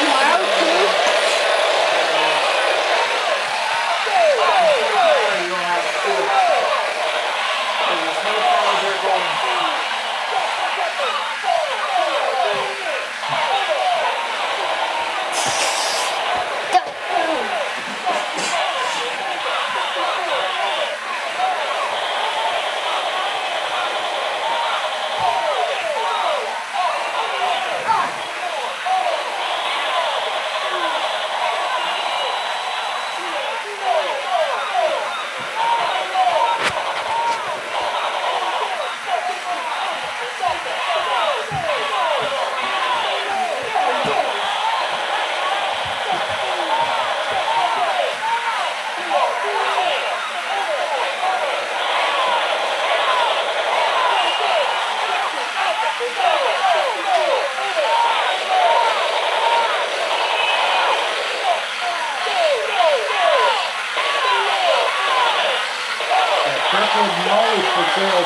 Mark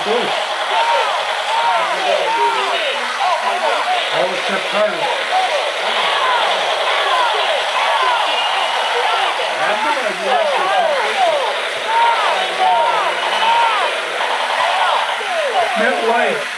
too. All except Carter. That's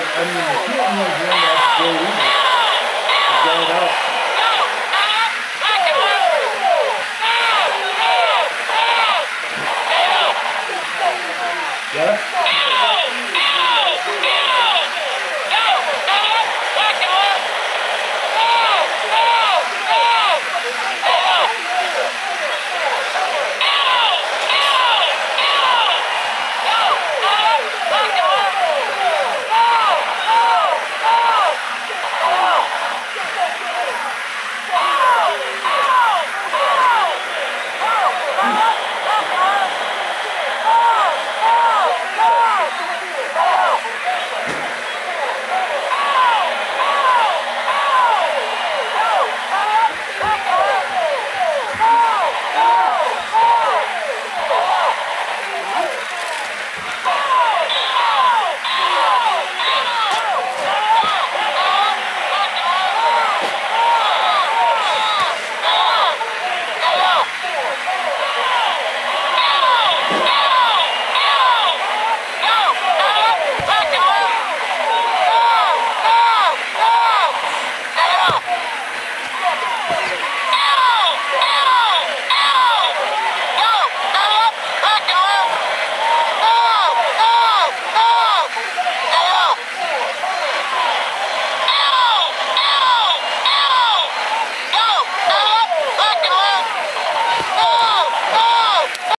I mean, the kid news one that's Joe Weaver. Got it